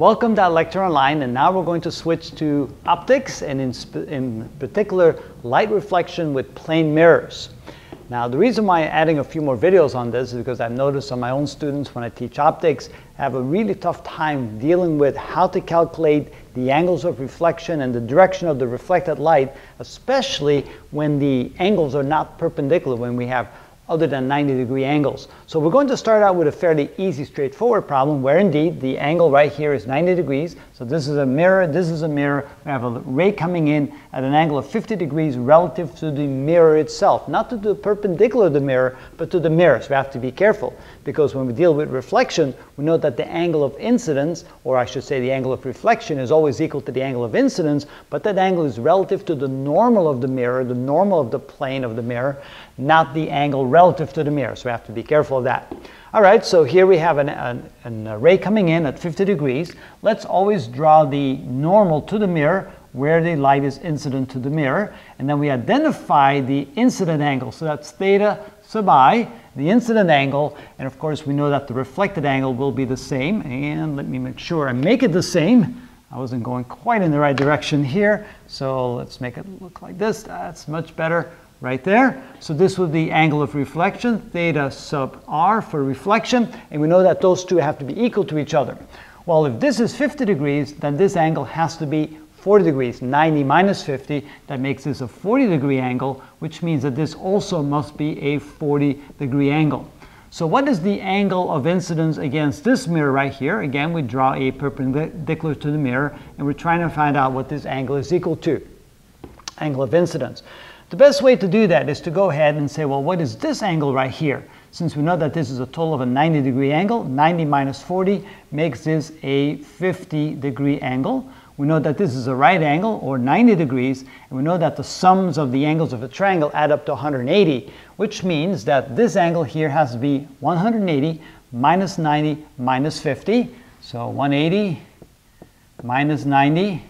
Welcome to iLectureOnline, and now we're going to switch to optics and in, in particular light reflection with plane mirrors. Now the reason why I'm adding a few more videos on this is because I've noticed on my own students when I teach optics have a really tough time dealing with how to calculate the angles of reflection and the direction of the reflected light, especially when the angles are not perpendicular, when we have other than 90 degree angles. So we're going to start out with a fairly easy, straightforward problem where indeed the angle right here is 90 degrees. So this is a mirror, this is a mirror. We have a ray coming in at an angle of 50 degrees relative to the mirror itself. Not to the perpendicular of the mirror, but to the mirror. So we have to be careful because when we deal with reflection, we know that the angle of incidence, or I should say the angle of reflection, is always equal to the angle of incidence, but that angle is relative to the normal of the mirror, the normal of the plane of the mirror, not the angle relative to the mirror. So we have to be careful of that. All right, so here we have an, an, an array coming in at 50 degrees. Let's always draw the normal to the mirror where the light is incident to the mirror. And then we identify the incident angle. So that's theta sub by the incident angle. And of course, we know that the reflected angle will be the same. And let me make sure I make it the same. I wasn't going quite in the right direction here. So let's make it look like this. That's much better right there. So this would be angle of reflection, theta sub r for reflection, and we know that those two have to be equal to each other. Well, if this is 50 degrees, then this angle has to be 40 degrees, 90 minus 50, that makes this a 40 degree angle, which means that this also must be a 40 degree angle. So what is the angle of incidence against this mirror right here? Again, we draw a perpendicular to the mirror, and we're trying to find out what this angle is equal to, angle of incidence. The best way to do that is to go ahead and say, well, what is this angle right here? Since we know that this is a total of a 90 degree angle, 90 minus 40 makes this a 50 degree angle. We know that this is a right angle, or 90 degrees, and we know that the sums of the angles of a triangle add up to 180, which means that this angle here has to be 180 minus 90 minus 50. So 180 minus 90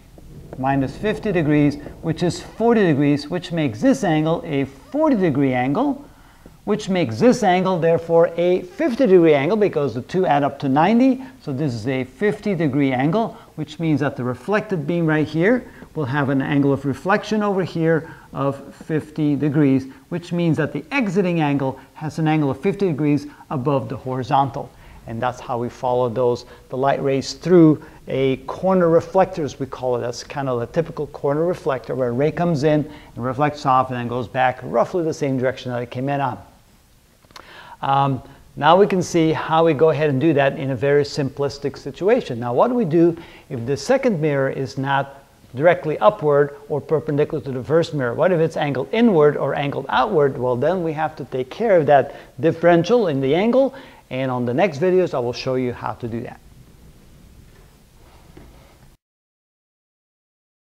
minus 50 degrees, which is 40 degrees, which makes this angle a 40 degree angle, which makes this angle therefore a 50 degree angle because the two add up to 90. So this is a 50 degree angle, which means that the reflected beam right here will have an angle of reflection over here of 50 degrees, which means that the exiting angle has an angle of 50 degrees above the horizontal. And that's how we follow those, the light rays through a corner reflector, as we call it. That's kind of a typical corner reflector where a ray comes in and reflects off and then goes back roughly the same direction that it came in on. Um, now we can see how we go ahead and do that in a very simplistic situation. Now what do we do if the second mirror is not directly upward or perpendicular to the first mirror? What if it's angled inward or angled outward? Well then we have to take care of that differential in the angle and on the next videos, I will show you how to do that.